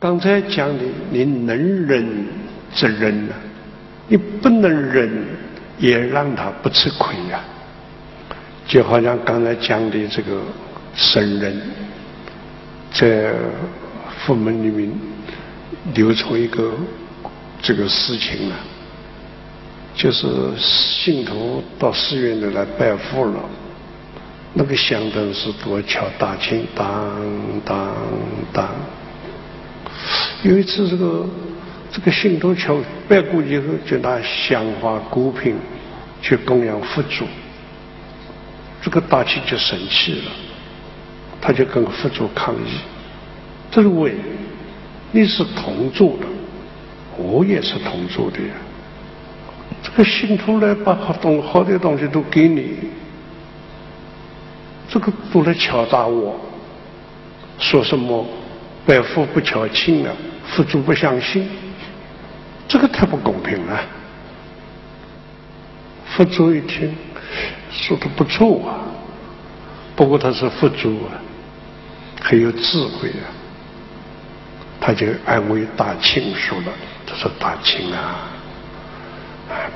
刚才讲的，你能忍则忍啊，你不能忍，也让他不吃亏呀。就好像刚才讲的这个圣人，在佛门里面流传一个这个事情啊，就是信徒到寺院里来拜佛了。那个香灯是多敲大磬，当当当。有一次，这个这个信徒敲拜过以后，就拿香花果品去供养佛祖。这个大磬就生气了，他就跟佛祖抗议：“这位，你是同住的，我也是同住的呀。这个信徒来把好东好的东西都给你。”这个都来敲诈我，说什么拜佛不敲磬啊，佛祖不相信，这个太不公平了。佛祖一听，说的不错啊，不过他是佛祖啊，很有智慧啊，他就安慰大清说了，他说大清啊，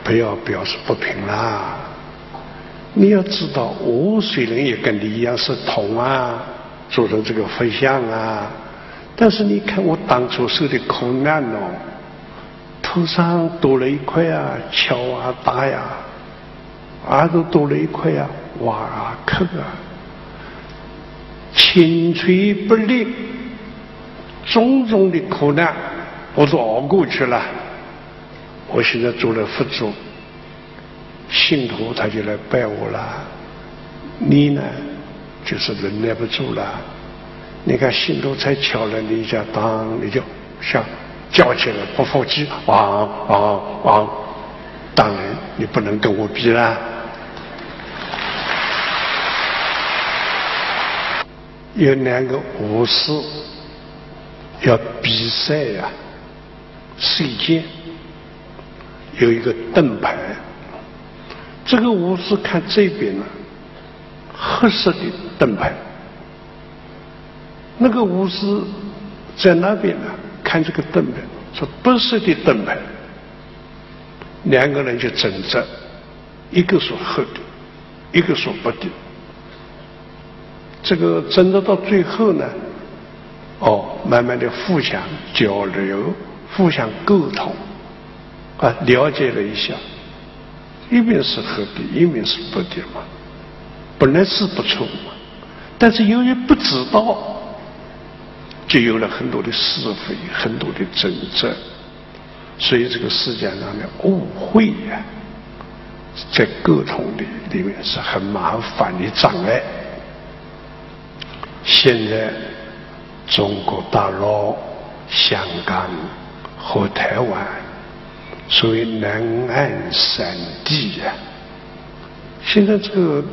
不要表示不平啦。你要知道，我虽然也跟你一样是同啊，做成这个佛像啊，但是你看我当初受的苦难哦，头上多了一块啊，敲啊打呀，耳朵多了一块啊，挖啊刻啊，轻锤不利，种种的苦难我都熬过去了，我现在做了佛祖。信徒他就来拜我了，你呢，就是忍耐不住了。你看信徒才敲了你一下，当你就想叫起来不服气，汪汪汪！当然你不能跟我比啦。有两个武士要比赛呀，射箭，有一个盾牌。这个武士看这边呢，黑色的盾牌；那个武士在那边呢，看这个盾牌是白色的盾牌。两个人就争执，一个说黑的，一个说白的。这个争执到最后呢，哦，慢慢的互相交流，互相沟通，啊，了解了一下。一面是黑的，一面是白的嘛，本来是不错嘛，但是由于不知道，就有了很多的是非，很多的争执，所以这个世界上的误会呀，在沟通的里面是很麻烦的障碍。现在中国大陆、香港和台湾。所谓南岸三地呀，现在这个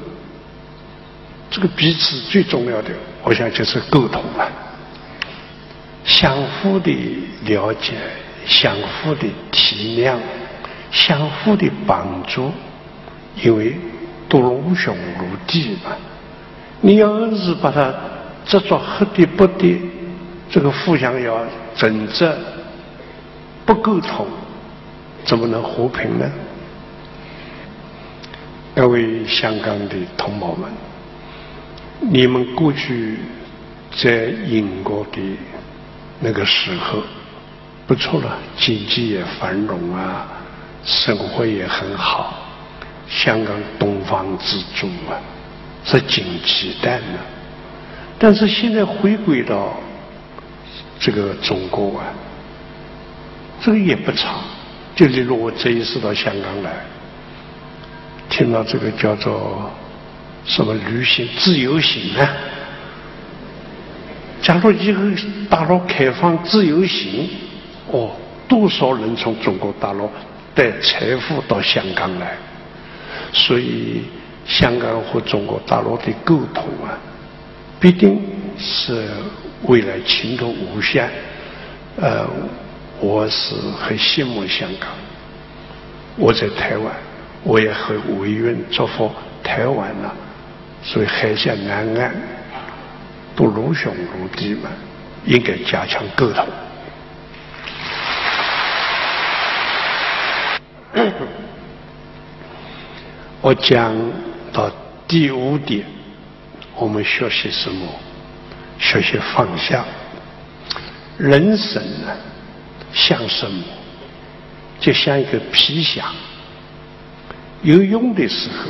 这个彼此最重要的，我想就是沟通了，相互的了解，相互的体谅，相互的帮助，因为都龙兄入地嘛。你要是把它执着黑的不的，这个互相要争执，不沟通。怎么能和平呢？各位香港的同胞们，你们过去在英国的那个时候不错了，经济也繁荣啊，生活也很好，香港东方之珠啊，是锦旗蛋呢。但是现在回归到这个中国啊，这个也不差。就例如我这一次到香港来，听到这个叫做什么旅行自由行呢？假如以后大陆开放自由行，哦，多少人从中国大陆带财富到香港来？所以香港和中国大陆的沟通啊，必定是未来前途无限。呃。我是很羡慕香港。我在台湾，我也很为愿祝福台湾呐。所以海峡两岸都如兄如弟嘛应该加强沟通。我讲到第五点我们学习什么？学习方向人生呢像什么？就像一个皮箱有用的时候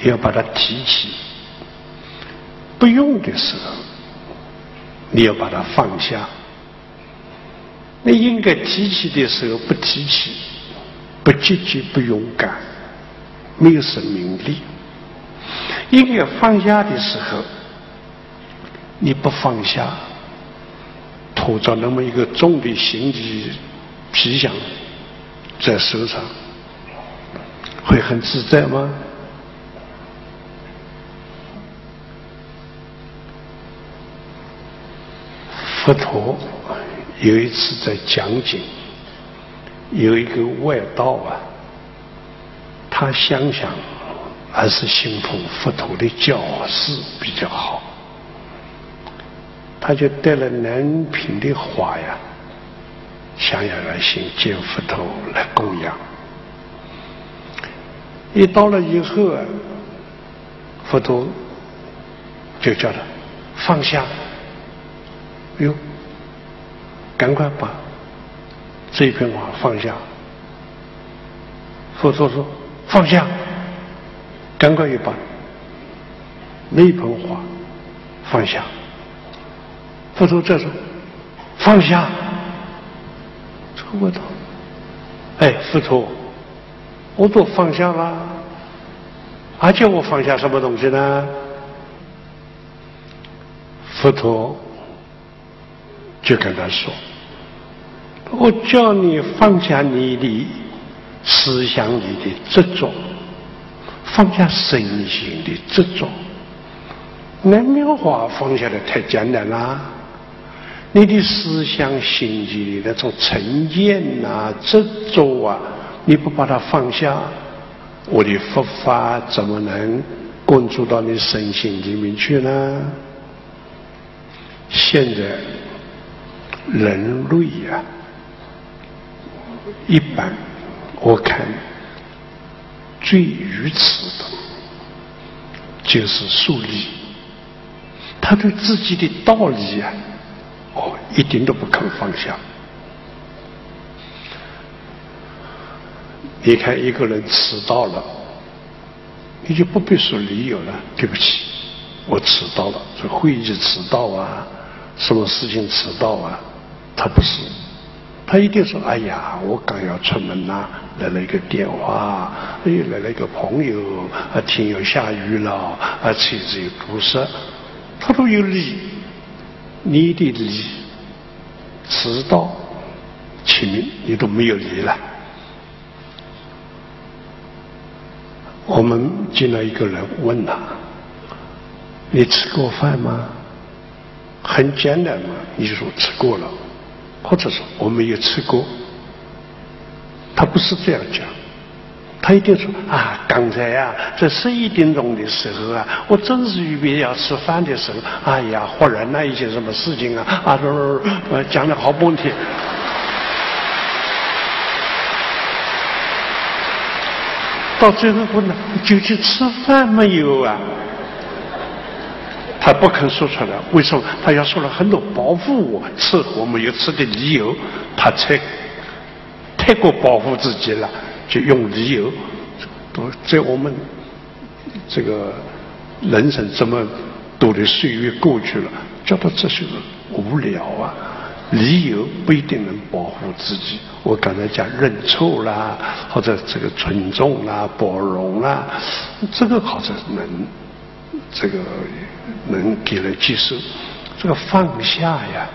你要把它提起。不用的时候你要把它放下。那应该提起的时候不提起，不积极不勇敢，没有生命力；应该放下的时候，你不放下，拖着那么一个重的行李皮箱在手上，会很自在吗？佛陀。有一次在讲经，有一个外道啊，他想想还是信奉佛陀的教示比较好，他就带了南品的花呀，想要来信见佛陀来供养。一到了以后啊，佛陀就叫他放下，哟。赶快把这一片花放下。佛陀说：“放下。”赶快又把那一盆花放下。佛陀再说：“放下。”这个我道，哎，佛陀，我都放下。了，还叫我放下。什么东西呢？佛陀。就跟他说：“我叫你放下你的思想里的执着，放下身心的执着。那妙法放下的太简单了，你的思想心里的那种成见呐、执着啊，你不把它放下，我的佛法怎么能灌注到你身心里面去呢？现在。”人类呀，一般我看最愚痴的，就是树立。他对自己的道理啊，哦，一点都不肯放下。你看一个人迟到了，你就不必说理由了。对不起，我迟到了，这会议迟到啊，什么事情迟到啊？他不是，他一定说：“哎呀，我刚要出门呐，来了一个电话，又来了一个朋友，啊，天又下雨了，啊，车子又堵塞，他都有理。你的理，迟到、前面你都没有理了。我们见到一个人，问他：你吃过饭吗？很简单嘛，你就说吃过了。或者说我没有吃过，他不是这样讲，他一定说啊，刚才啊，在十一点钟的时候啊，我正是预备要吃饭的时候，哎呀，忽然那一些什么事情啊，啊，呃，讲了好半天，到最后问了，究竟吃饭没有啊？他不肯说出来，为什么？他要说了很多保护我吃我没有吃的理由，他才太过保护自己了，就用理由。都在我们这个人生这么多的岁月过去了，觉得这些无聊啊，理由不一定能保护自己。我刚才讲认错啦，或者这个尊重啦、包容啦，这个好像能。这个能给人接受，这个放下呀，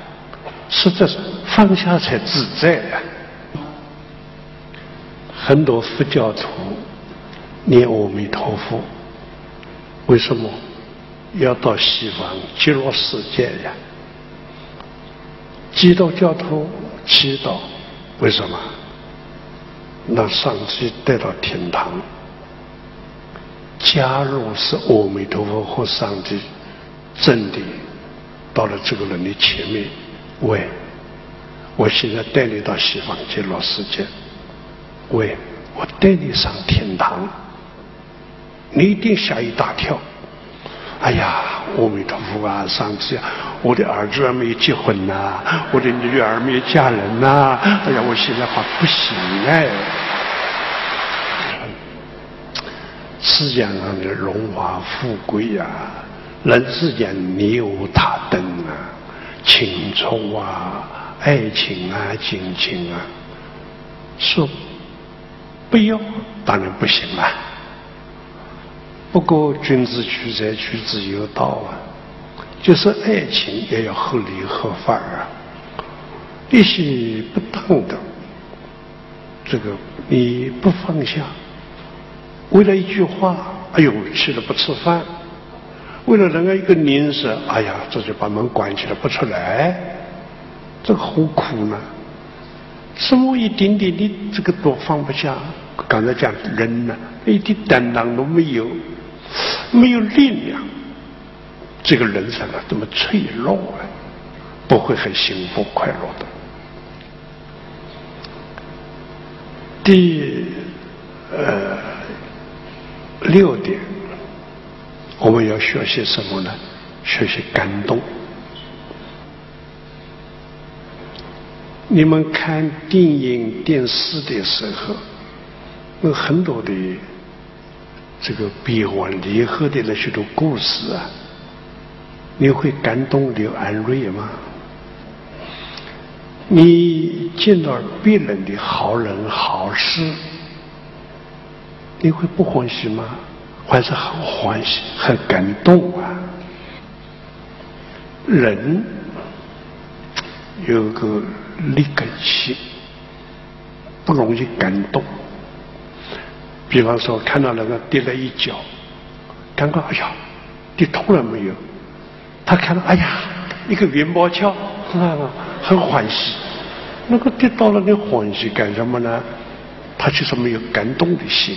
实在是放下才自在呀。很多佛教徒念阿弥陀佛，为什么要到西方极乐世界呀？基督教徒祈祷，为什么？让上帝带到天堂。假如是阿弥陀佛和上帝真的到了这个人的前面，喂，我现在带你到西方极乐世界，喂，我带你上天堂，你一定吓一大跳。哎呀，阿弥陀佛啊，上次啊，我的儿子还没有结婚呐，我的女儿没有嫁人呐，哎呀，我现在还不行哎。世界上的荣华富贵呀，人世间你有他灯啊，情仇啊，爱情啊，亲情啊，说不要当然不行了。不过君子取财，取之有道啊，就是爱情也要合理合法啊。一些不当的，这个你不放下。为了一句话，哎呦，去了不吃饭；为了人家一个零食，哎呀，这就把门关起来不出来，这个何苦呢？这么一点点的这个都放不下。刚才讲人呢，一点担当都没有，没有力量，这个人生啊，这么脆弱啊，不会很幸福快乐的。第，呃。六点，我们要学习什么呢？学习感动。你们看电影、电视的时候，有很多的这个悲欢离合的那许多故事啊，你会感动流眼泪吗？你见到别人的好人好事？你会不欢喜吗？还是很欢喜、很感动啊？人有个立根性，不容易感动。比方说，看到那个跌了一跤，刚刚哎呀，跌痛了没有？他看到哎呀，一个元宝桥，很欢喜。那个跌倒了，你欢喜干什么呢？他就是没有感动的心。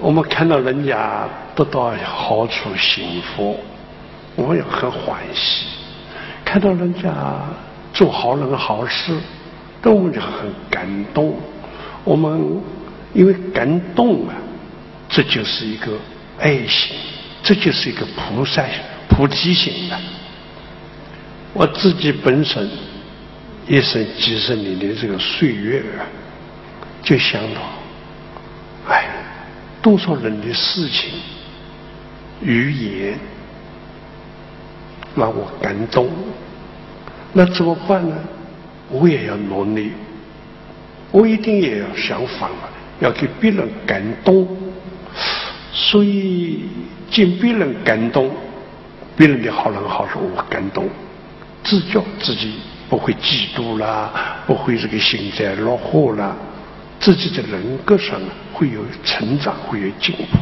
我们看到人家得到好处、幸福，我也很欢喜；看到人家做好人好事，我们就很感动。我们因为感动啊，这就是一个爱心，这就是一个菩萨菩提心啊。我自己本身一生几十年的这个岁月啊，就想到，哎。多少人的事情、语言让我感动，那怎么办呢？我也要努力，我一定也要想法了，要给别人感动。所以见别人感动，别人的好人好事我感动，自觉自己不会嫉妒啦，不会这个幸灾乐祸啦。自己的人格上呢会有成长，会有进步。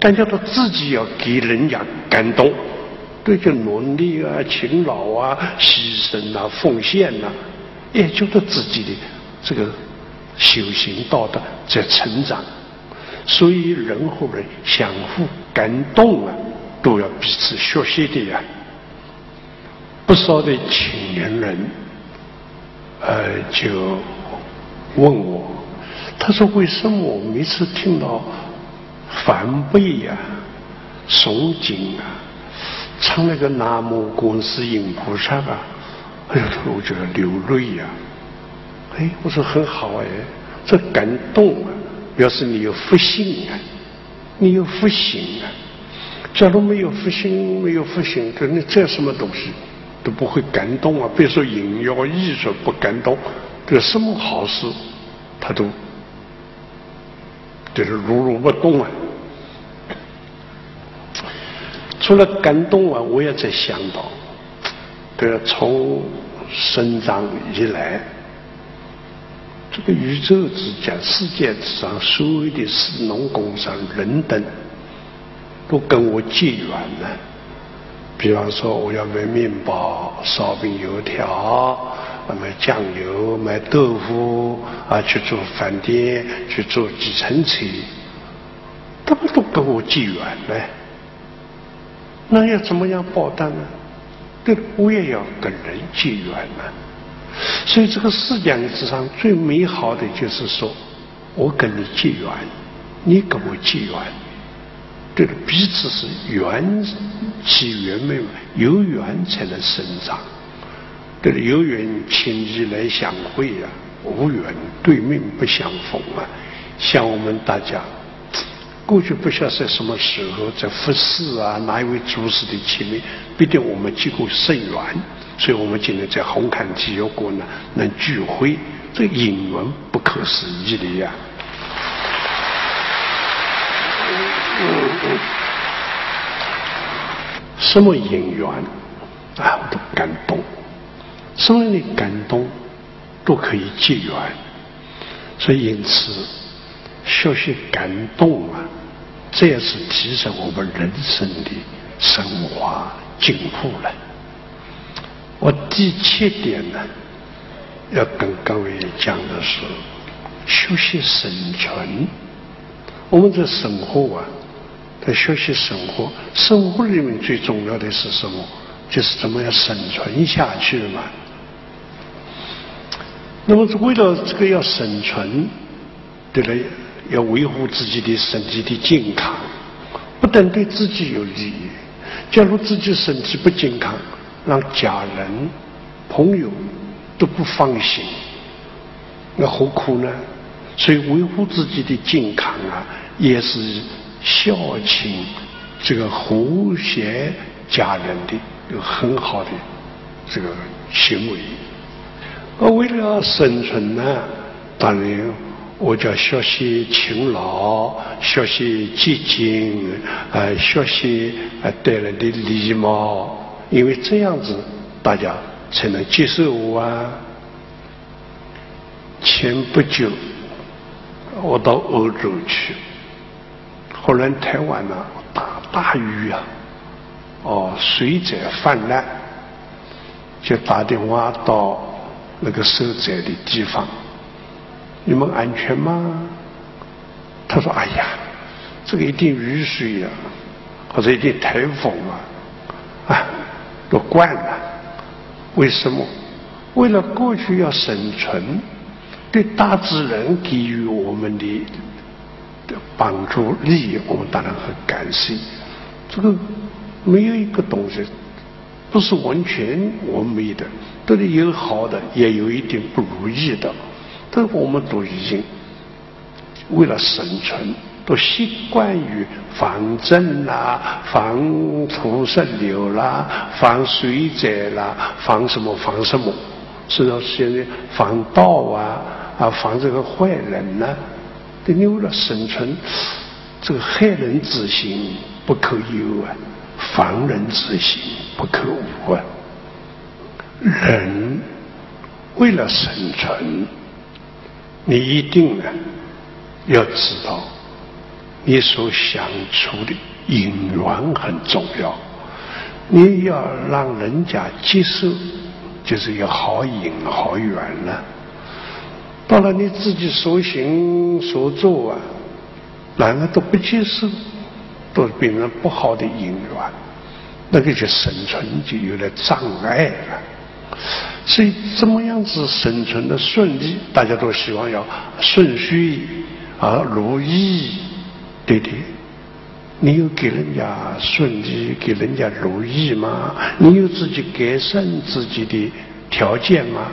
感觉到自己要给人家感动，对这努力啊、勤劳啊、牺牲啊、奉献呐，也觉得自己的这个修行道德在成长。所以人和人相互感动啊，都要彼此学习的呀。不少的青年人，呃，就。问我，他说：“为什么我每次听到梵呗呀、诵经啊、唱那个南无观世音菩萨啊，哎呀，我觉得流泪呀。”哎，我说很好哎，这感动啊，表示你有福性啊，你有福心啊。假如没有福性，没有福心，那你再什么东西都不会感动啊。别说音乐艺术不感动。这什么好事，他都就是如如不动啊。除了感动啊，我也在想到，这个从生长以来，这个宇宙之间、世界上所有的士农工商人等，都跟我结缘了。比方说，我要卖面包、烧饼、油条。买酱油，买豆腐，啊，去做饭店，去做计程车，他们都跟我结缘呢。那要怎么样报答呢？对，我也要跟人结缘呢。所以这个世间之上最美好的就是说，我跟你结缘，你跟我结缘，对了，彼此是缘起缘灭，有缘才能生长。对了，有缘千里来相会呀，无缘对面不相逢啊。像我们大家。过去不晓得在什么时候，在复试啊，哪一位主持的前面，必定我们结过甚缘，所以我们今天在红磡体育馆呢能聚会，这姻缘不可思议的呀。什么姻缘啊，我都感动，什么样的感动都可以结缘，所以因此。学习感动啊，这也是提升我们人生的升华进步了。我第七点呢，要跟各位讲的是学习生存。我们在生活啊，在学习生活，生活里面最重要的是什么？就是怎么样生存下去嘛。那么为了这个要生存，对了。要维护自己的身体的健康，不但对自己有利。假如自己身体不健康，让家人、朋友都不放心，那何苦呢？所以维护自己的健康啊，也是孝亲这个和谐家人的有很好的这个行为。而为了生存呢，当然。我叫学习勤劳，学习节俭，呃，学习呃带来的礼貌，因为这样子大家才能接受我啊。前不久我到欧洲去，后来台湾呢大大雨啊，哦，水灾泛滥，就打电话到那个受灾的地方。你们安全吗？他说：“哎呀，这个一定雨水呀，或者一定台风啊，啊，都惯了。为什么？为了过去要生存，对大自然给予我们的帮助利益，我们当然很感谢。这个没有一个东西不是完全完美的，都得有好的，也有一点不如意的。”这我们都已经为了生存，都习惯于防震啦、防土石流啦、防水灾啦、防什么防什么，至少现在防盗啊啊、防这个坏人呢，都为了生存，这个害人之心不可有啊，防人之心不可无啊。人为了生存。你一定呢要知道，你所想处的因缘很重要。你要让人家接受，就是要好姻好缘了。到了你自己所行所做啊，两个都不接受，都变成不好的因缘，那个就生存就有了障碍了。所以，怎么样子生存的顺利？大家都希望要顺遂啊，如意，对的。你有给人家顺利、给人家如意吗？你有自己改善自己的条件吗？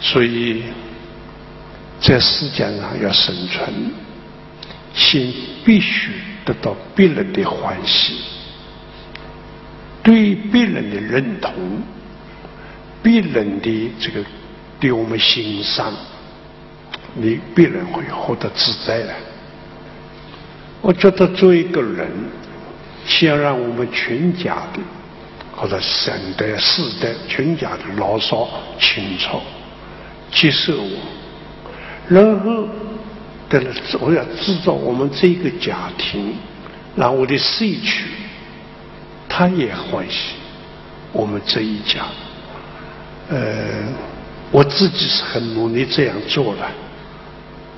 所以，在世界上要生存，先必须得到别人的欢喜，对别人的认同。别人的这个对我们欣赏，你必然会获得自在的。我觉得做一个人，先让我们全家的或者三代四代全家的老少亲戚接受我，然后得了，我要制造我们这个家庭，让我的社区他也欢喜我们这一家。呃，我自己是很努力这样做的。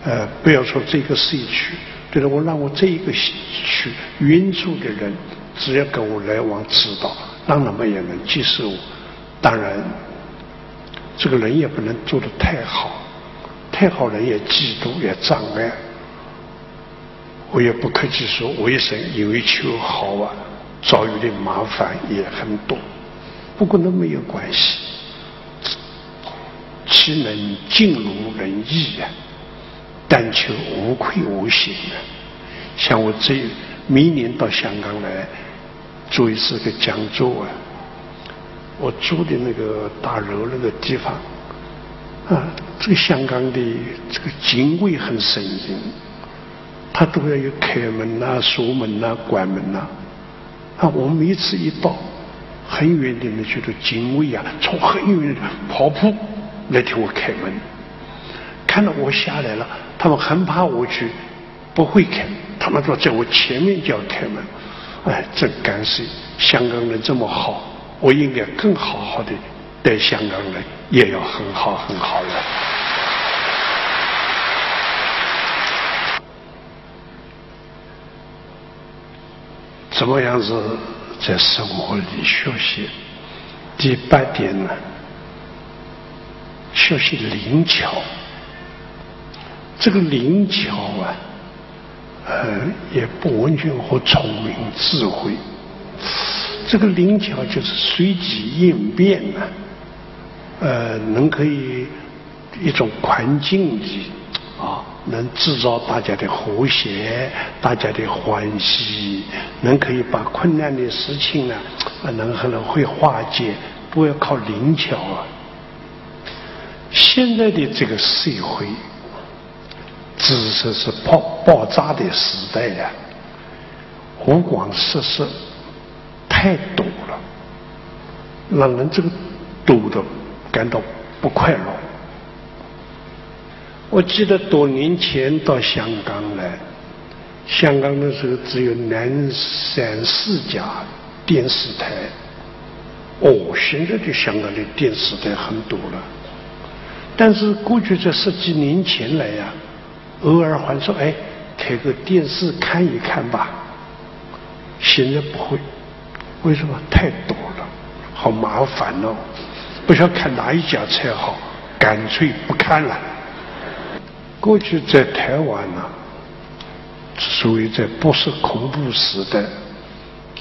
呃，不要说这个社区，对了，我让我这一个社区远处的人，只要跟我来往知道，让他们也能接受我。当然，这个人也不能做得太好，太好人也嫉妒也障碍。我也不客气说，我一生因为求好啊，遭遇的麻烦也很多。不过那没有关系，岂能尽如人意呀？但求无愧无心啊！像我这明年到香港来做一次个讲座啊，我住的那个大楼那个地方啊，这个香港的这个警卫很神经。他都要有开门呐、锁门呐、关门呐。啊，我们每次一到很远的那觉得警卫啊，从很远的跑步来替我开门。看到我下来了，他们很怕我去不会开，他们说在我前面就要开门。哎，真感谢香港人这么好，我应该更好好的待香港人，也要很好很好的。怎么样子在生活里学习？第八点呢，学习灵巧。这个灵巧啊，呃，也不完全和聪明智慧。这个灵巧就是随机应变呢，呃，能可以一种环境的啊。能制造大家的和谐，大家的欢喜，能可以把困难的事情呢，能可能会化解，不要靠灵巧啊。现在的这个社会，知识是爆爆炸的时代呀，五光十色太多了，让人这个堵的感到不快乐。我记得多年前到香港来，香港的时候只有南三四家电视台。哦，现在的香港的电视台很多了。但是过去这十几年前来呀，偶尔还说哎，开个电视看一看吧。现在不会，为什么？太多了，好麻烦哦，不晓得看哪一家才好，干脆不看了。过去在台湾呢，属于在不是恐怖时代，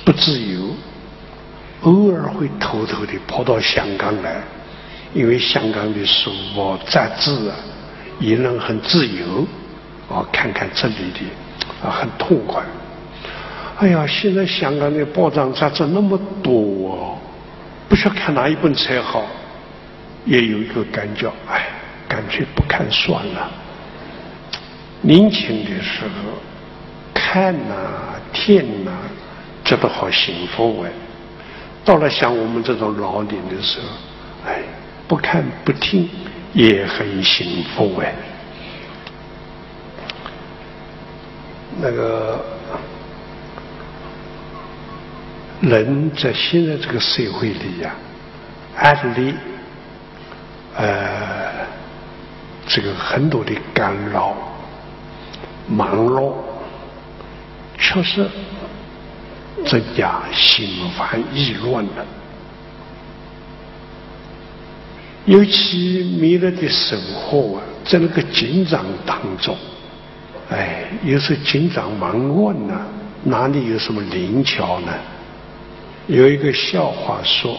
不自由，偶尔会偷偷的跑到香港来，因为香港的书报杂志啊，言论很自由，啊，看看这里的啊，很痛快。哎呀，现在香港的报章杂志那么多，不晓得看哪一本才好，也有一个感觉，哎，干脆不看算了。年轻的时候看呐、听呐，觉得好幸福哎。到了像我们这种老年的时候，哎，不看不听也很幸福哎。那个人在现在这个社会里呀，案例，呃，这个很多的干扰。忙碌确实增加心烦意乱了，尤其弥勒的生活啊，在那个警长当中，哎，有时警长忙乱呐，哪里有什么灵巧呢？有一个笑话说，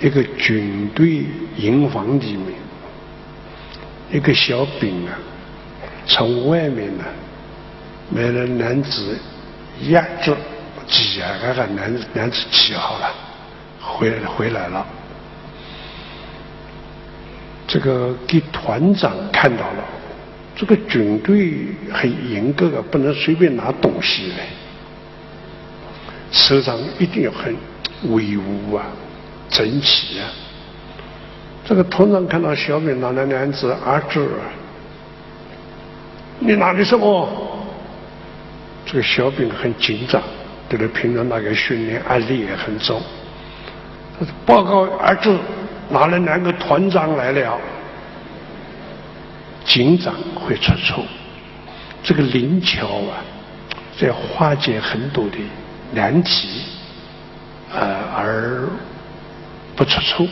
一个军队营房里面，一个小兵啊。从外面呢买了男子鸭子鸡啊，那个男男子鸡好了，回回来了。这个给团长看到了，这个军队很严格的，不能随便拿东西来，手上一定要很威武啊，整齐啊。这个团长看到小兵拿了两只鸭子。你拿的什么？这个小兵很紧张，对他平常那个训练案例也很重。报告儿子，拿了两个团长来了，警长会出错。这个灵巧啊，在化解很多的难题呃，而不出错。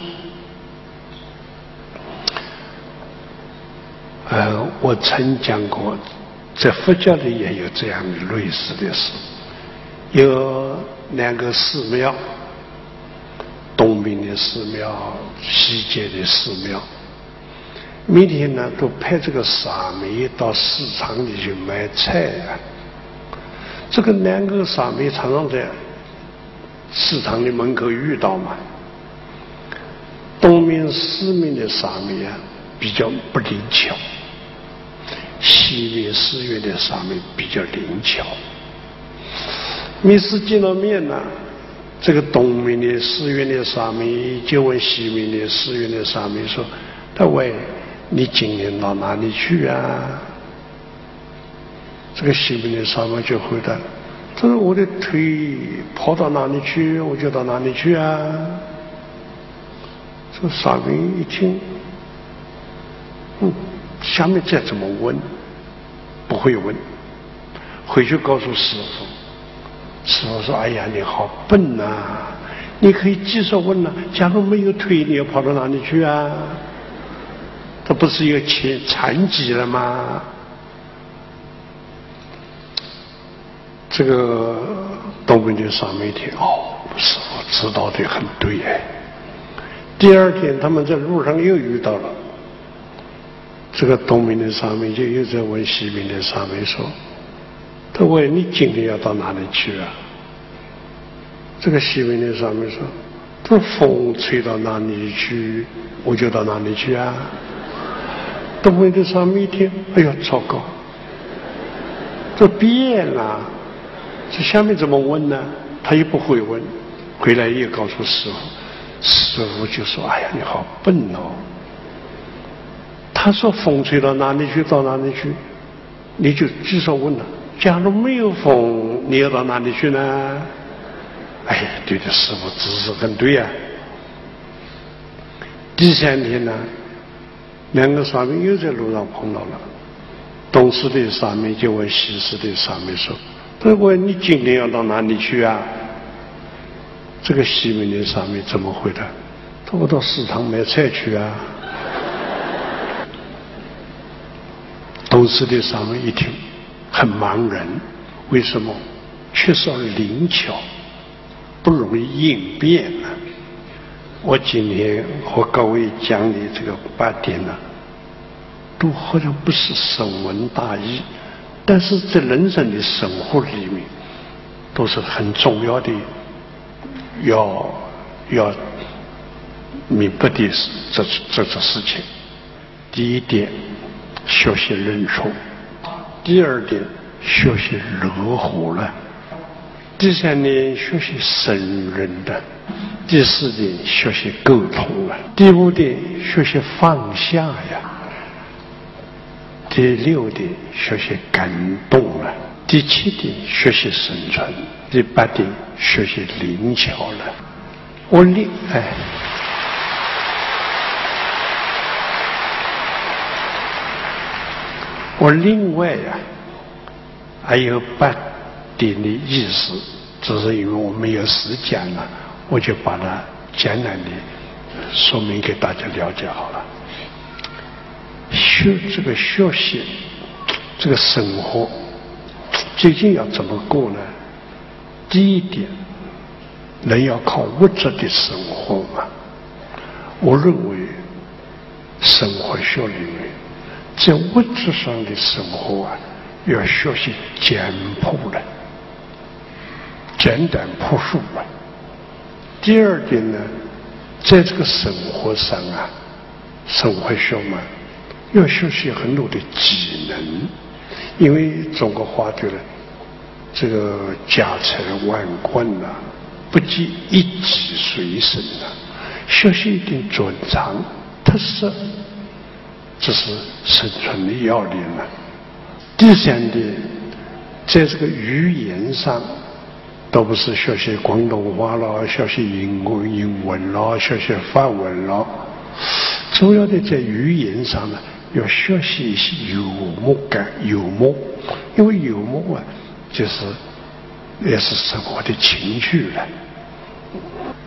呃，我曾讲过，在佛教里也有这样的类似的事，有两个寺庙。东边的寺庙，西街的寺庙，每天呢都派这个沙弥到市场里去买菜啊。这个两个沙弥常常在市场的门口遇到嘛。东面四面的沙弥啊，比较不灵巧；西面寺院的沙弥比较灵巧。每次见到面呢，这个东面的寺院的沙弥就问西面的寺院的沙弥说：“他问你今天到哪里去啊？”这个西面的沙弥就回答：“他说我的腿跑到哪里去，我就到哪里去啊。”这个沙弥一听，嗯，下面再怎么问，不会问，回去告诉师傅。师傅说：“哎呀，你好笨呐！你可以继续问呐。假如没有腿，你要跑到哪里去啊？他不是有残残疾了吗？”这个东北的沙弥听，哦，师傅知道的很对哎。第二天，他们在路上又遇到了这个东面的沙弥，就又在问西面的沙弥说：“他问你今天要到哪里去啊？”这个西面的上面说：“这风吹到哪里去，我就到哪里去啊。”东问的上面一听，哎呀，糟糕，这变了，这下面怎么问呢？他又不会问，回来又告诉师傅。师傅就说：“哎呀，你好笨哦！”他说：“风吹到哪里去，到哪里去。”你就继续问了：“假如没有风，你要到哪里去呢？”哎呀，对的，师傅知识很对呀。第三天呢，两个沙弥又在路上碰到了。东市的沙弥就问西市的沙弥说：“他问你今天要到哪里去啊？”这个西门的上面怎么回答？他我到市场买菜去啊。东市的上面一听，很茫然，为什么？缺少灵巧，不容易应变啊。我今天和各位讲的这个八点呢，都好像不是深文大义，但是在人生的生活里面，都是很重要的。要要明白的是这这这事情。第一点，学习认错；第二点，学习乐活了；第三点，学习胜任的；第四点，学习沟通了；第五点，学习放下呀；第六点，学习感动了；第七点，学习生存；第八点。学习灵巧了，我另哎，我另外呀还有半点的意思，只是因为我没有时间了，我就把它简单的说明给大家了解好了。学这个学习，这个生活究竟要怎么过呢？第一点，人要靠物质的生活嘛。我认为，生活学里面，在物质上的生活啊，要学习简朴了，简单朴素了。第二点呢，在这个生活上啊，生活学嘛，要学习很多的技能，因为中国话对了。这个家财万贯呐，不计一己随身呐，学习一点专长特色，这是生存的要领了。第三点，在这个语言上，都不是学习广东话了，学习英文、英文了，学习法文了，主要的在语言上呢，要学习一些幽默感、幽默，因为幽默啊。就是也是生活的情趣了。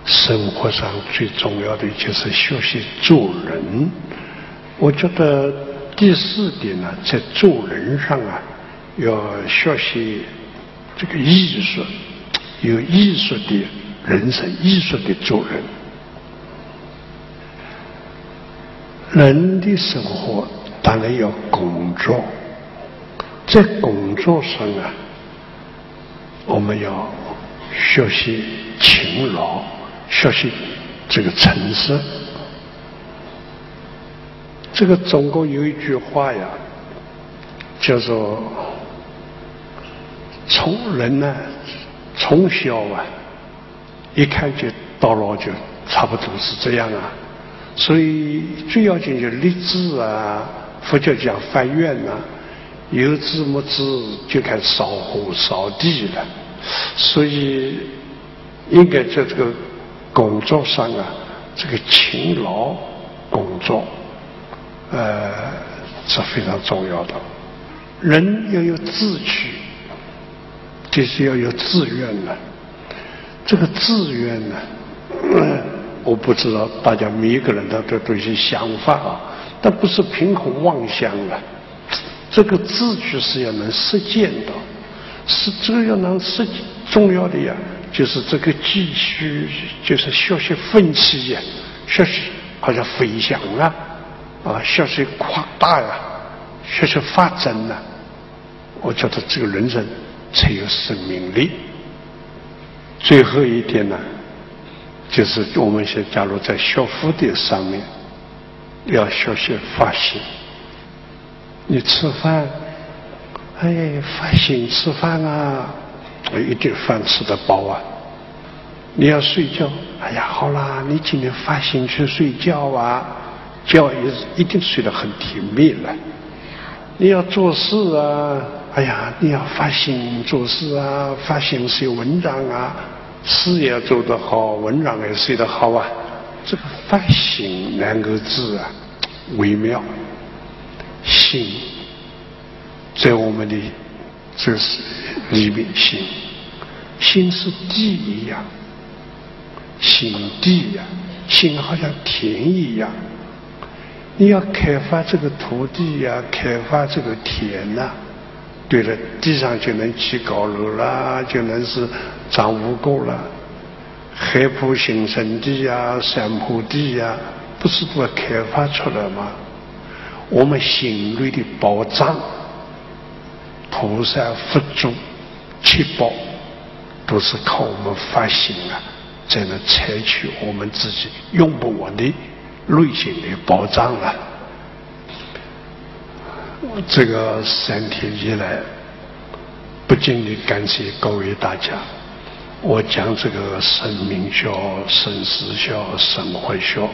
生活上最重要的就是学习做人。我觉得第四点呢，在做人上啊，要学习这个艺术，有艺术的人生，艺术的做人。人的生活当然要工作，在工作上啊，我们要学习勤劳，学习这个诚实。这个中国有一句话呀，叫做“从人呢，从小啊，一看就到老就差不多是这样啊。”所以最要紧就立志啊，佛教讲发愿呐，有志没志就开始烧火烧地了。所以应该在这个工作上啊，这个勤劳工作，呃，是非常重要的。人要有志趣，就是要有志愿呢。这个志愿呢。我不知道大家每一个人的都都有些想法啊，但不是凭空妄想的。这个志趣是要能实践的，是这个要能实。重要的呀，就是这个继续，就是学习奋起呀，学习好像飞翔啊，啊，学习扩大呀，学习发展呐。我觉得这个人生才有生命力。最后一点呢。就是我们现假如在学佛的上面，要学习发心。你吃饭，哎，发心吃饭啊，一定饭吃得饱啊。你要睡觉，哎呀，好啦，你今天发心去睡觉啊，觉也一定睡得很甜蜜了。你要做事啊，哎呀，你要发心做事啊，发心写文章啊。事业做得好，文章也写得好啊！这个“发心”两个字啊，微妙。心，在我们的这是里面，心，心是地一样，心地呀，心好像田一样。你要开发这个土地呀，开发这个田呐。对了，地上就能起高楼啦，就能是长五谷了。海浦新生地呀，山坡地呀，不是都要开发出来吗？我们心里的宝藏，菩萨佛祖七宝，都是靠我们发心啊，才能采取我们自己用不完的内心的保障啊。这个三天以来，不禁的感谢各位大家。我讲这个生命学、生死学、生活学，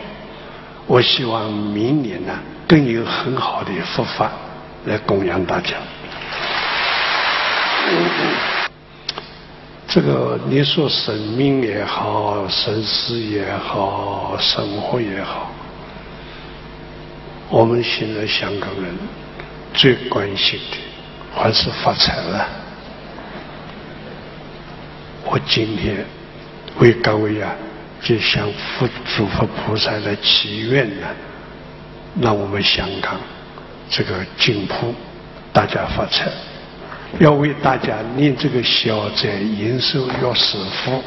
我希望明年呢更有很好的佛法来供养大家。这个你说生命也好，生死也好，生活也好，我们现在香港人。最关心的还是发财了。我今天为各位啊，就向佛诸佛菩萨来祈愿呢，让我们香港这个净土大家发财，要为大家念这个消灾延寿要施福，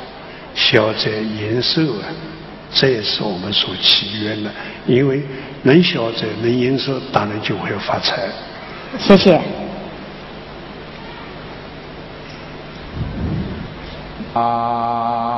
消灾延寿啊，这也是我们所祈愿的，因为能消灾能延寿，当然就会发财。谢谢。啊。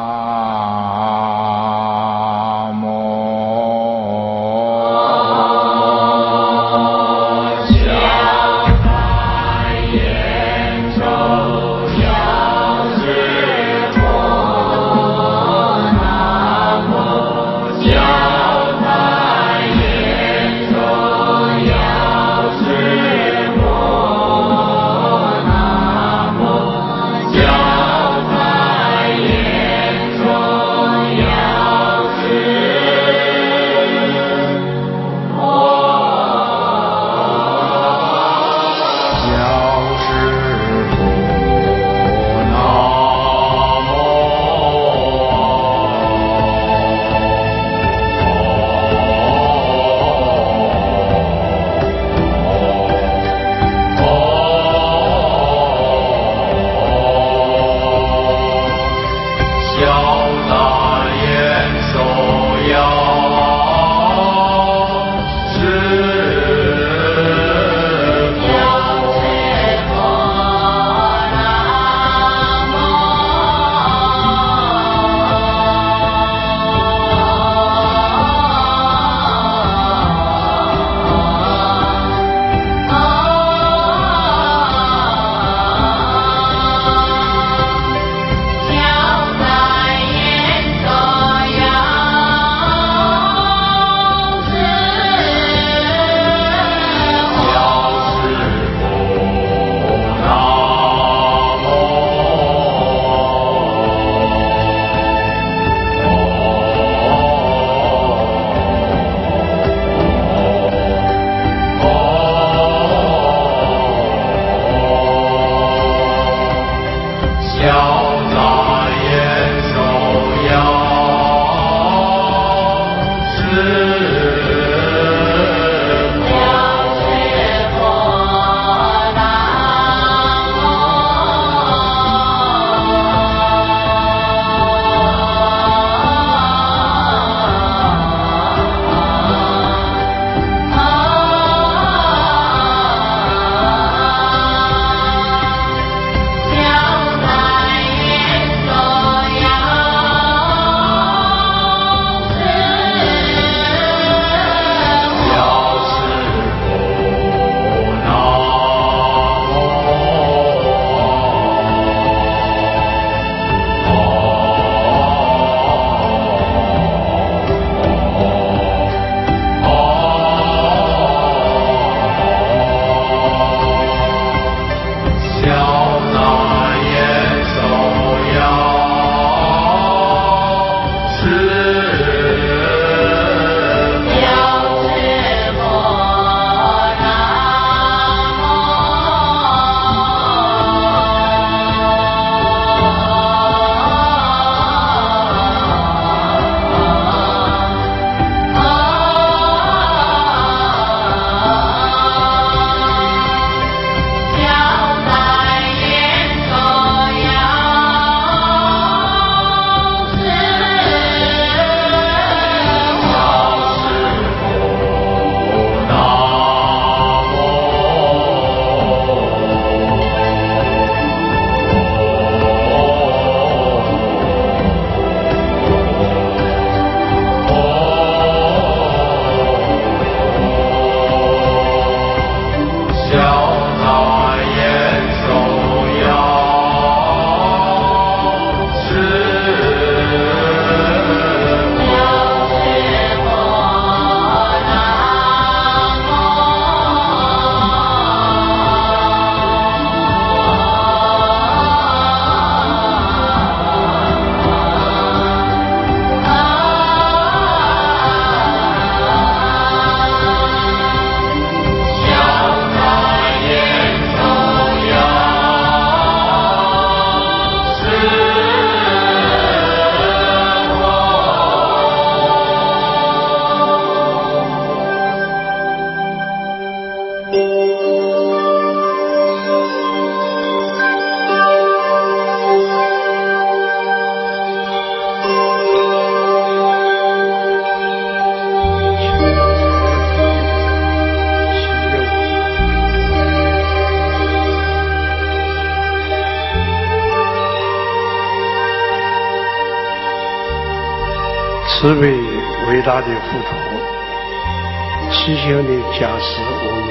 求你加持我们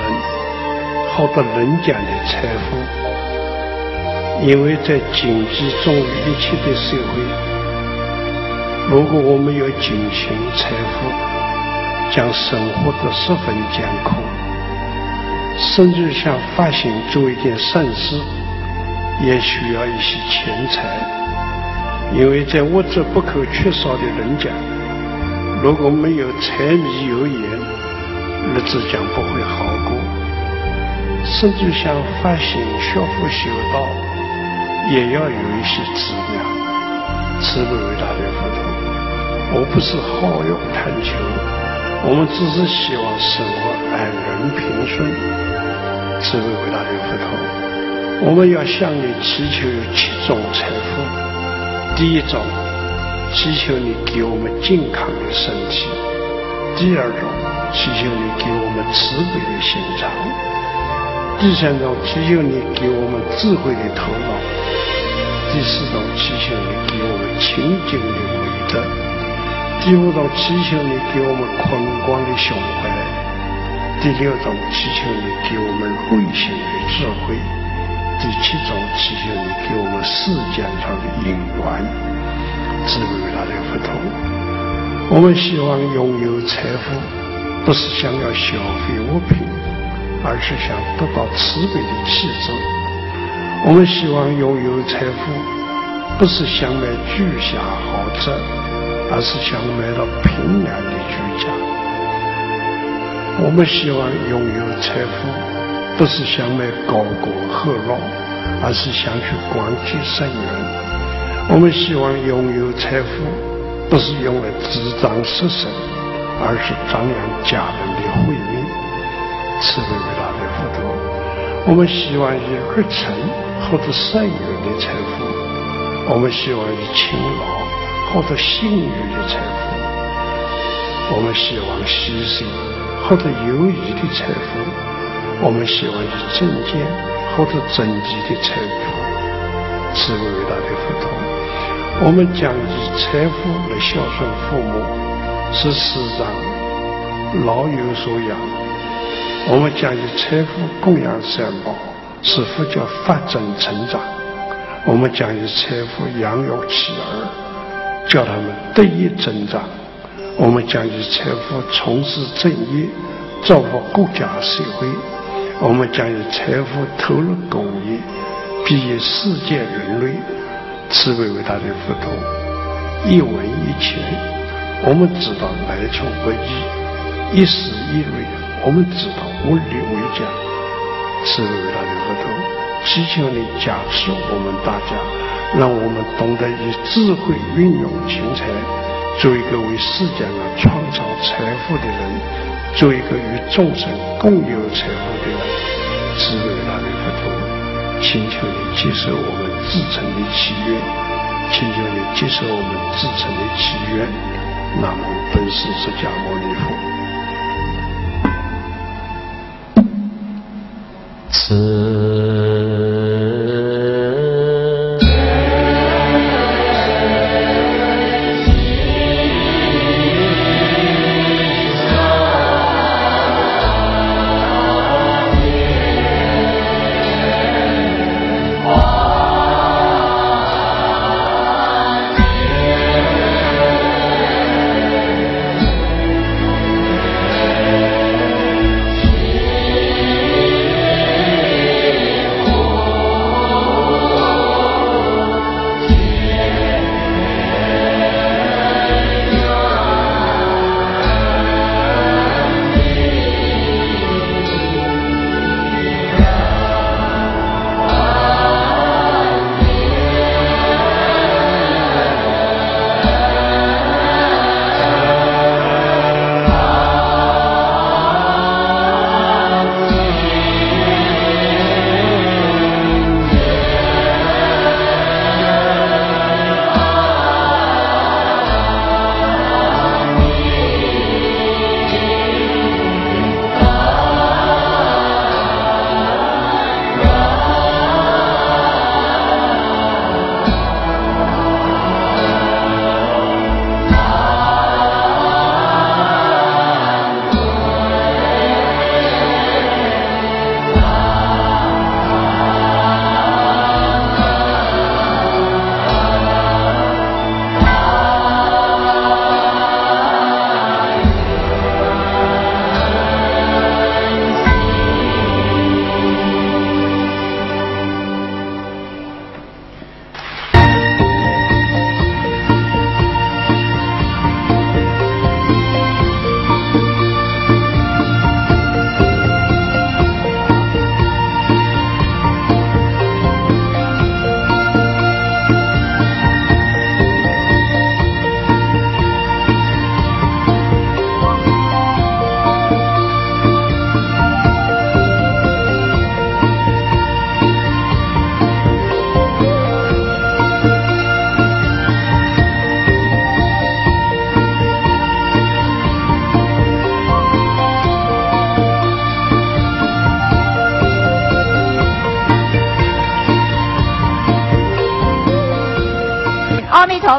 好得人间的财富，因为在经济重于一切的社会，如果我们有金钱财富，将生活得十分艰苦，甚至想发心做一件善事，也需要一些钱财，因为在物质不可缺少的人家。如果没有柴米油盐，日子将不会好过。甚至想发心学佛修道，也要有一些资量。慈悲伟大的佛陀，我不是好用贪求，我们只是希望生活安稳平顺。慈悲伟大的佛陀，我们要向你祈求有七种财富。第一种。祈求你给我们健康的身体。第二种，祈求你给我们慈悲的心肠。第三种，祈求你给我们智慧的头脑。第四种，祈求你给我们清净的美德。第五种，祈求你给我们宽广的胸怀。第六种，祈求你给我们慧心的智慧。第七种，祈求你给我们世间上的因缘。智慧伟大的佛陀，我们希望拥有财富，不是想要消费物品，而是想得到慈悲的气质。我们希望拥有财富，不是想买巨厦豪宅，而是想买到平安的居家。我们希望拥有财富，不是想买高官厚禄，而是想去广结善缘。我们希望拥有财富，不是用来滋长色身，而是张扬家人的慧命。慈悲伟大的佛陀，我们希望以二乘获得善缘的财富，我们希望以勤劳获得信誉的财富，我们希望牺牲获得友谊的财富，我们希望以正见获得真迹的财富。慈悲伟大的佛陀，我们将以财富来孝顺父母，是世上老有所养。我们将以财富供养三宝，使佛教发展成长；我们将以财富养育妻儿，叫他们得以增长；我们将以财富从事正业，造福国家社会；我们将以财富投入公益，裨益世界人类。慈悲伟大的佛陀，一文一钱，我们知道来从不易，一时一瑞。我们知道物力为家，是伟大的佛陀，祈求你加持我们大家，让我们懂得以智慧运用钱财，做一个为世间人创造财富的人，做一个与众生共有财富的人。是伟大的佛陀，请求你接受我们至诚的祈愿，请求你接受我们至诚的祈愿。南无本师释迦牟尼佛。此。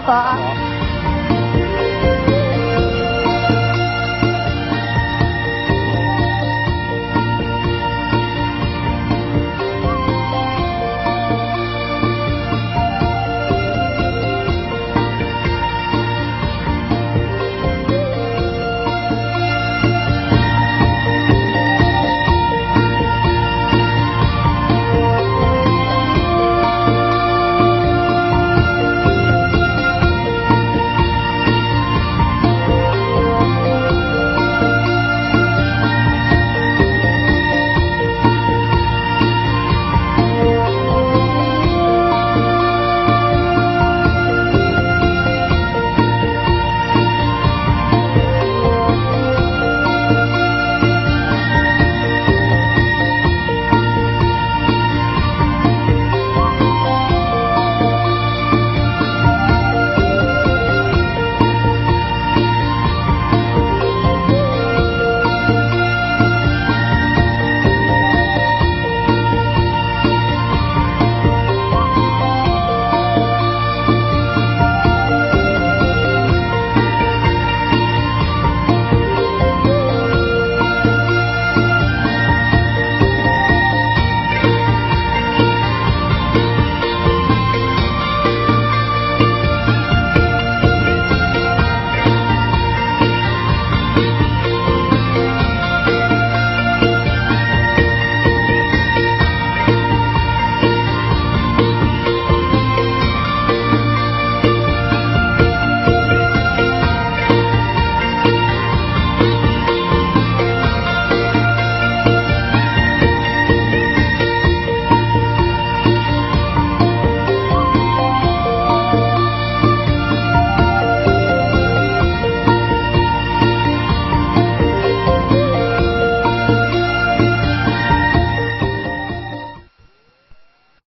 好